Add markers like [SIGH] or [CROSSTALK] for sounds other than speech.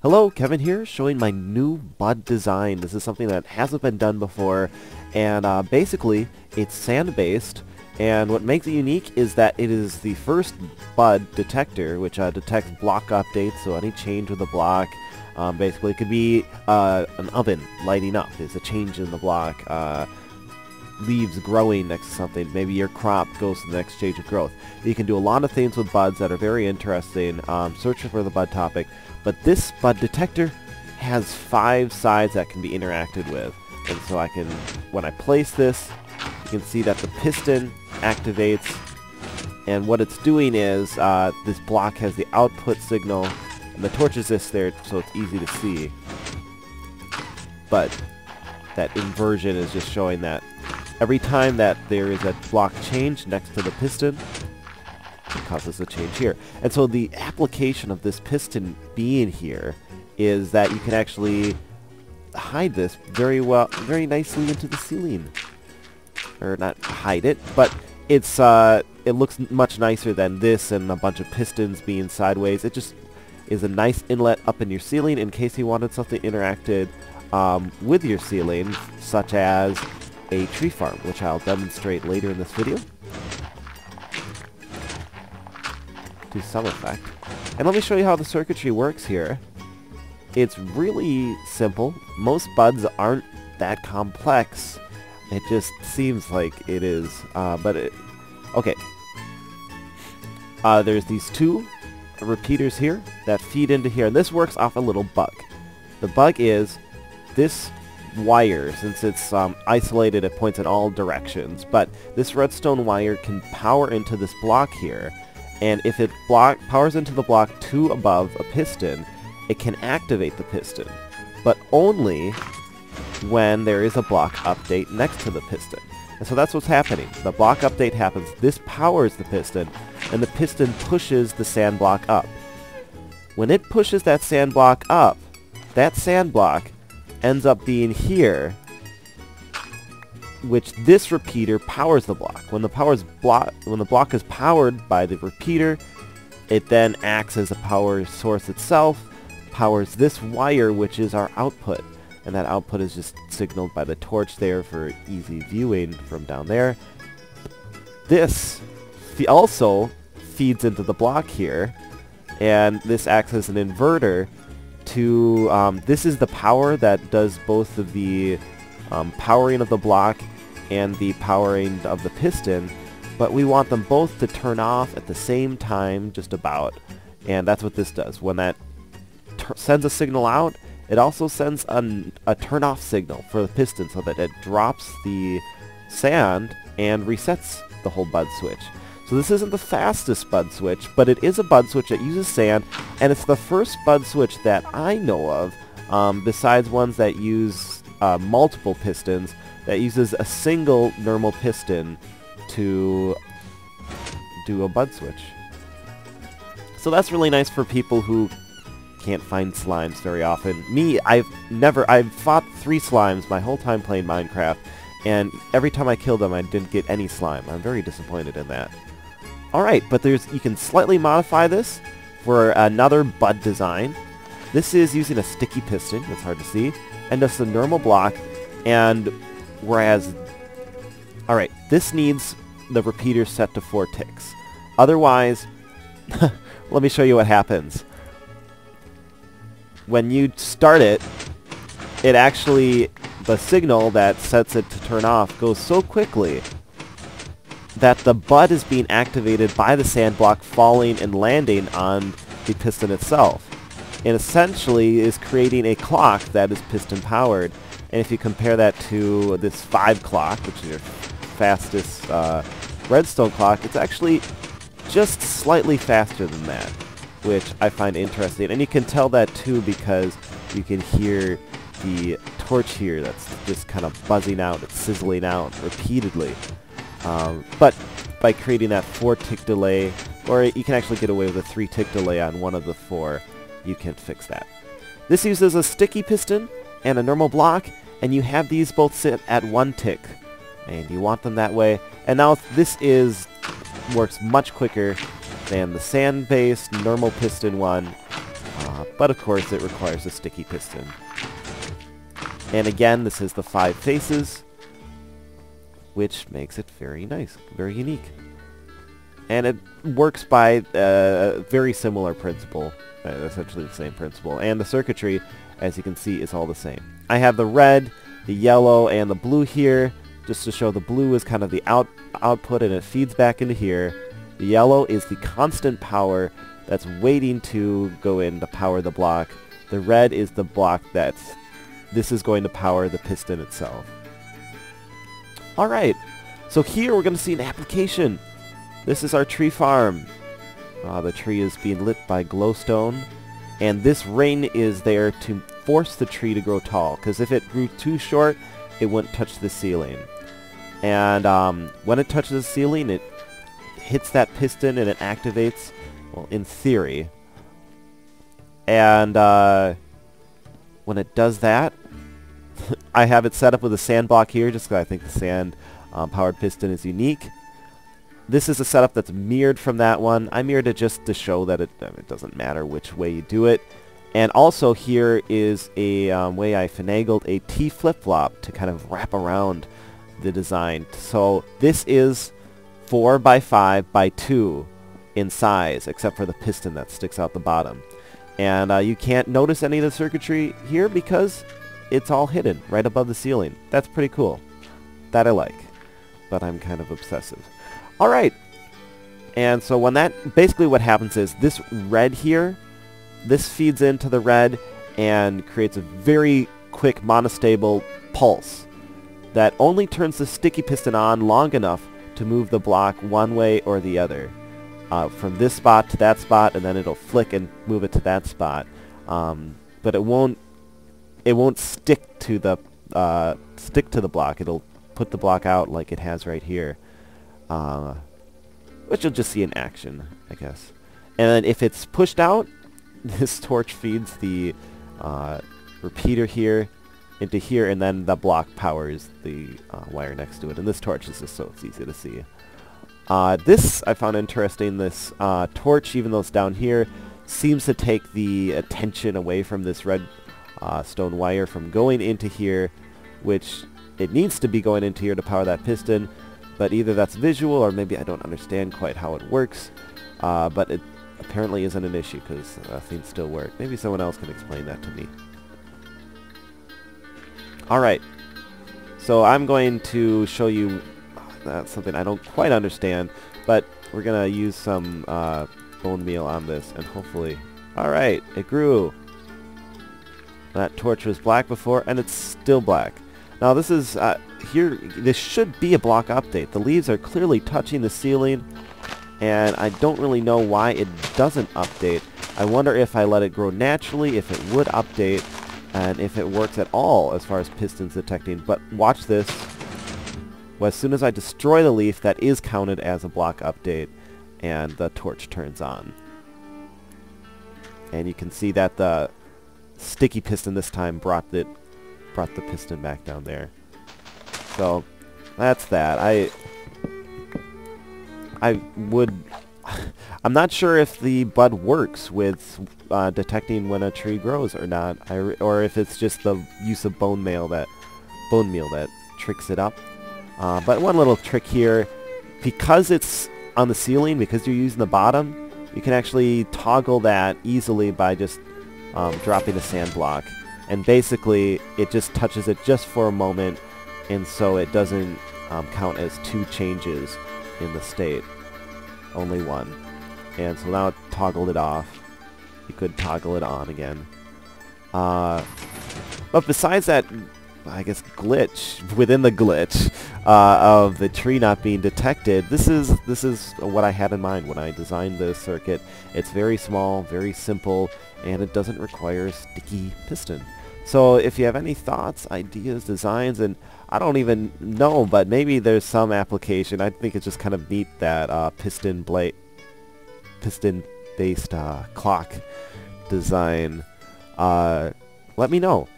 Hello, Kevin here, showing my new bud design. This is something that hasn't been done before, and uh, basically, it's sand-based, and what makes it unique is that it is the first bud detector, which uh, detects block updates, so any change with the block, um, basically, it could be uh, an oven lighting up, is a change in the block, uh, leaves growing next to something. Maybe your crop goes to the next stage of growth. You can do a lot of things with buds that are very interesting. Um, search for the bud topic. But this bud detector has five sides that can be interacted with. And so I can, when I place this, you can see that the piston activates. And what it's doing is, uh, this block has the output signal, and the torch is this there, so it's easy to see. But that inversion is just showing that every time that there is a block change next to the piston, it causes a change here. And so the application of this piston being here is that you can actually hide this very well, very nicely into the ceiling. Or not hide it, but it's uh, it looks much nicer than this and a bunch of pistons being sideways. It just is a nice inlet up in your ceiling in case you wanted something interacted um, with your ceiling, such as a tree farm, which I'll demonstrate later in this video. To some effect. And let me show you how the circuitry works here. It's really simple. Most buds aren't that complex. It just seems like it is. Uh, but it... Okay. Uh, there's these two repeaters here that feed into here. And this works off a little bug. The bug is this wire, since it's um, isolated, it points in all directions. But this redstone wire can power into this block here. And if it block powers into the block two above a piston, it can activate the piston. But only when there is a block update next to the piston. And so that's what's happening. The block update happens, this powers the piston, and the piston pushes the sand block up. When it pushes that sand block up, that sand block ends up being here, which this repeater powers the block. When the power's block when the block is powered by the repeater, it then acts as a power source itself, powers this wire which is our output. And that output is just signaled by the torch there for easy viewing from down there. This also feeds into the block here, and this acts as an inverter to, um, this is the power that does both of the um, powering of the block and the powering of the piston, but we want them both to turn off at the same time, just about, and that's what this does. When that sends a signal out, it also sends an, a turn-off signal for the piston so that it drops the sand and resets the whole bud switch. So this isn't the fastest bud switch, but it is a bud switch that uses sand, and it's the first bud switch that I know of, um, besides ones that use uh, multiple pistons, that uses a single normal piston to do a bud switch. So that's really nice for people who can't find slimes very often. Me, I've never, I've fought three slimes my whole time playing Minecraft, and every time I killed them I didn't get any slime. I'm very disappointed in that. Alright, but there's you can slightly modify this for another bud design. This is using a sticky piston, it's hard to see, and just a normal block, and whereas... Alright, this needs the repeater set to 4 ticks. Otherwise, [LAUGHS] let me show you what happens. When you start it, it actually, the signal that sets it to turn off goes so quickly that the bud is being activated by the sand block falling and landing on the piston itself. And essentially is creating a clock that is piston powered. And if you compare that to this 5 clock, which is your fastest uh, redstone clock, it's actually just slightly faster than that, which I find interesting. And you can tell that too because you can hear the torch here that's just kind of buzzing out, it's sizzling out repeatedly. Um, but by creating that four tick delay, or you can actually get away with a three tick delay on one of the four, you can fix that. This uses a sticky piston and a normal block, and you have these both sit at one tick. And you want them that way. And now this is works much quicker than the sand-based normal piston one. Uh, but of course it requires a sticky piston. And again, this is the five faces, which makes it very nice, very unique. And it works by a very similar principle, uh, essentially the same principle. And the circuitry, as you can see, is all the same. I have the red, the yellow, and the blue here, just to show the blue is kind of the out output and it feeds back into here. The yellow is the constant power that's waiting to go in to power the block. The red is the block that's, this is going to power the piston itself. Alright, so here we're going to see an application. This is our tree farm. Uh, the tree is being lit by glowstone. And this rain is there to force the tree to grow tall. Because if it grew too short, it wouldn't touch the ceiling. And um, when it touches the ceiling, it hits that piston and it activates, well, in theory. And uh, when it does that, I have it set up with a sand block here just because I think the sand um, powered piston is unique. This is a setup that's mirrored from that one. I mirrored it just to show that it, it doesn't matter which way you do it. And also here is a um, way I finagled a T flip-flop to kind of wrap around the design. So this is 4 by 5 by 2 in size, except for the piston that sticks out the bottom. And uh, you can't notice any of the circuitry here because it's all hidden right above the ceiling. That's pretty cool. That I like. But I'm kind of obsessive. Alright. And so when that, basically what happens is this red here, this feeds into the red and creates a very quick monostable pulse that only turns the sticky piston on long enough to move the block one way or the other. Uh, from this spot to that spot, and then it'll flick and move it to that spot. Um, but it won't it won't stick to the uh, stick to the block. It'll put the block out like it has right here, uh, which you'll just see in action, I guess. And then if it's pushed out, [LAUGHS] this torch feeds the uh, repeater here into here, and then the block powers the uh, wire next to it. And this torch is just so it's easy to see. Uh, this I found interesting. This uh, torch, even though it's down here, seems to take the attention away from this red uh, stone wire from going into here, which it needs to be going into here to power that piston. But either that's visual or maybe I don't understand quite how it works. Uh, but it apparently isn't an issue because uh, things still work. Maybe someone else can explain that to me. Alright, so I'm going to show you uh, something I don't quite understand, but we're going to use some uh, bone meal on this, and hopefully... Alright, it grew. That torch was black before, and it's still black. Now this is, uh, here, this should be a block update. The leaves are clearly touching the ceiling, and I don't really know why it doesn't update. I wonder if I let it grow naturally, if it would update, and if it works at all as far as pistons detecting. But watch this. Well, as soon as I destroy the leaf, that is counted as a block update, and the torch turns on. And you can see that the sticky piston this time brought it brought the piston back down there. So that's that. I I would [LAUGHS] I'm not sure if the bud works with uh, detecting when a tree grows or not, I or if it's just the use of bone meal that bone meal that tricks it up. Uh, but one little trick here, because it's on the ceiling, because you're using the bottom, you can actually toggle that easily by just um, dropping a sand block. And basically, it just touches it just for a moment, and so it doesn't um, count as two changes in the state. Only one. And so now it toggled it off. You could toggle it on again. Uh, but besides that, I guess, glitch, within the glitch uh, of the tree not being detected, this is, this is what I had in mind when I designed this circuit. It's very small, very simple, and it doesn't require a sticky piston. So if you have any thoughts, ideas, designs, and I don't even know, but maybe there's some application. I think it's just kind of neat that uh, piston blade piston-based uh, clock design, uh, let me know.